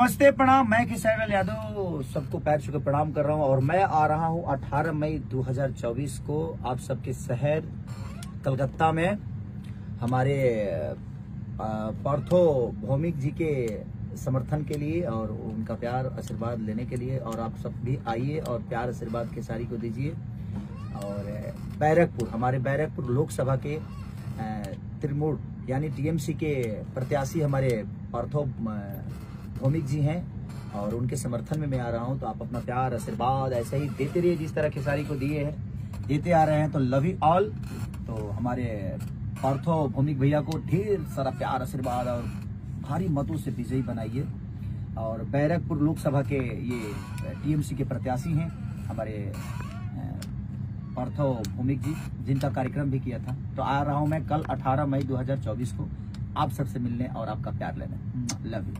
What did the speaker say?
नमस्ते प्रणाम मैं किशन यादव सबको पैर छू प्रणाम कर रहा हूँ और मैं आ रहा हूँ 18 मई 2024 को आप सबके शहर कलकत्ता में। हमारे पार्थो भौमिक जी के समर्थन के लिए और उनका प्यार आशीर्वाद लेने के लिए और आप सब भी आइए और प्यार आशीर्वाद खेसारी को दीजिए। और बैरकपुर, हमारे बैरकपुर लोकसभा के त्रिमूर, यानी टीएमसी के प्रत्याशी हमारे पार्थो भौमिक जी हैं और उनके समर्थन में मैं आ रहा हूँ तो आप अपना प्यार, आशीर्वाद ऐसे ही देते रहिए जिस तरह खेसारी को दिए हैं। देते आ रहे हैं तो लव यू ऑल तो हमारे पार्थो भौमिक भैया को ढेर सारा प्यार, आशीर्वाद और भारी मतों से विजयी बनाइए। और बैरकपुर लोकसभा के ये टीएमसी के प्रत्याशी हैं हमारे पार्थो भौमिक जी, जिनका कार्यक्रम भी किया था। तो आ रहा हूँ मैं कल 18 मई 2024 को। आप सबसे मिलने और आपका प्यार लेने। Love you.